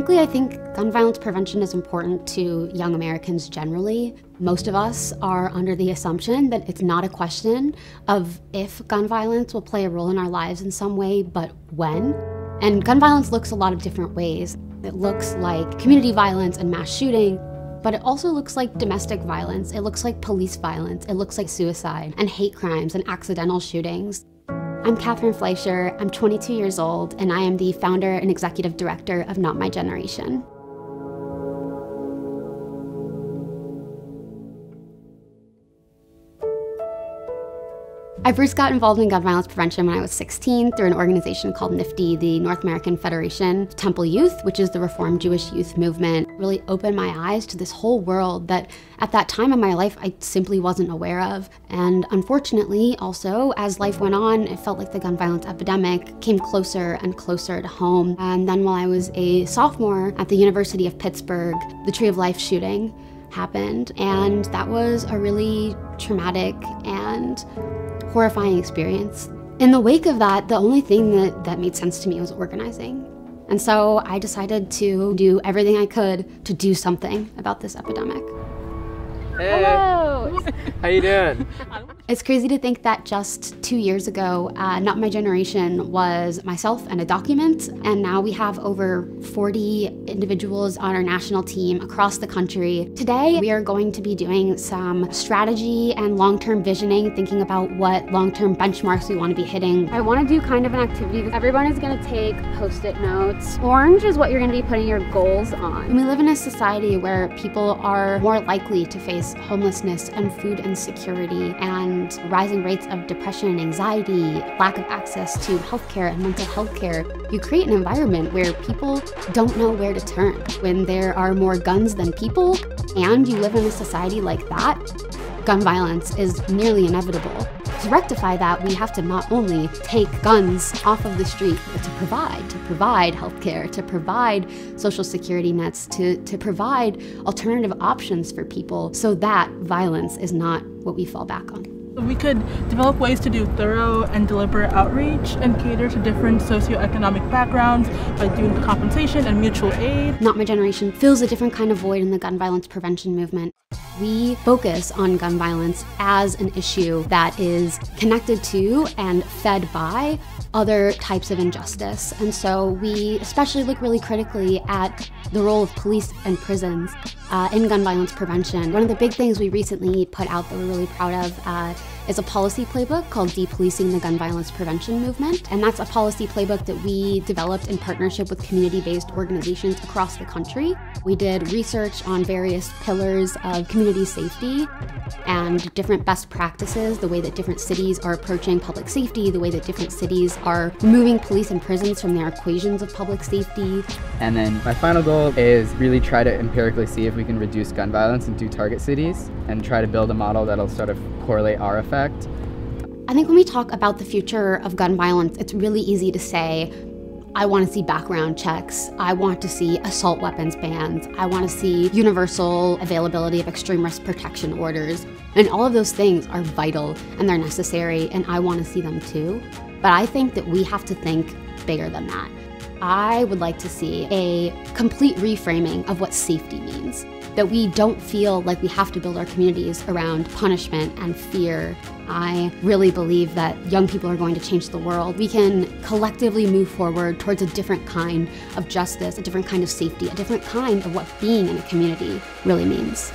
Frankly, I think gun violence prevention is important to young Americans generally. Most of us are under the assumption that it's not a question of if gun violence will play a role in our lives in some way, but when. And gun violence looks a lot of different ways. It looks like community violence and mass shooting, but it also looks like domestic violence. It looks like police violence. It looks like suicide and hate crimes and accidental shootings. I'm Kathryn Fleisher. I'm 22 years old, and I am the founder and executive director of Not My Generation. I first got involved in gun violence prevention when I was 16 through an organization called NFTY, the North American Federation Temple Youth, which is the Reformed Jewish youth movement. Really opened my eyes to this whole world that at that time in my life I simply wasn't aware of. And unfortunately, also, as life went on, it felt like the gun violence epidemic came closer and closer to home. And then while I was a sophomore at the University of Pittsburgh, the Tree of Life shooting happened. And that was a really traumatic and horrifying experience. In the wake of that, the only thing that, that made sense to me was organizing. And so I decided to do everything I could to do something about this epidemic. Hey. Hello! How you doing? It's crazy to think that just two years ago, uh, Not My Generation was myself and a document, and now we have over 40 individuals on our national team across the country. Today, we are going to be doing some strategy and long-term visioning, thinking about what long-term benchmarks we want to be hitting. I want to do kind of an activity. Everyone is going to take post-it notes. Orange is what you're going to be putting your goals on. And we live in a society where people are more likely to face homelessness and food insecurity and rising rates of depression and anxiety, lack of access to healthcare and mental health care, you create an environment where people don't know where turn. When there are more guns than people, and you live in a society like that, gun violence is nearly inevitable. To rectify that, we have to not only take guns off of the street, but to provide, to provide healthcare, to provide social security nets, to, to provide alternative options for people so that violence is not what we fall back on. We could develop ways to do thorough and deliberate outreach and cater to different socioeconomic backgrounds by doing compensation and mutual aid. Not My Generation fills a different kind of void in the gun violence prevention movement. We focus on gun violence as an issue that is connected to and fed by other types of injustice. And so we especially look really critically at the role of police and prisons uh, in gun violence prevention. One of the big things we recently put out that we're really proud of uh, is a policy playbook called Depolicing the Gun Violence Prevention Movement. And that's a policy playbook that we developed in partnership with community based organizations across the country. We did research on various pillars of community safety and different best practices, the way that different cities are approaching public safety, the way that different cities are removing police and prisons from their equations of public safety. And then my final goal is really try to empirically see if we can reduce gun violence in two target cities and try to build a model that'll sort of correlate our effect. I think when we talk about the future of gun violence, it's really easy to say, I want to see background checks. I want to see assault weapons bans. I want to see universal availability of extreme risk protection orders. And all of those things are vital and they're necessary, and I want to see them too. But I think that we have to think bigger than that. I would like to see a complete reframing of what safety means. That we don't feel like we have to build our communities around punishment and fear. I really believe that young people are going to change the world. We can collectively move forward towards a different kind of justice, a different kind of safety, a different kind of what being in a community really means.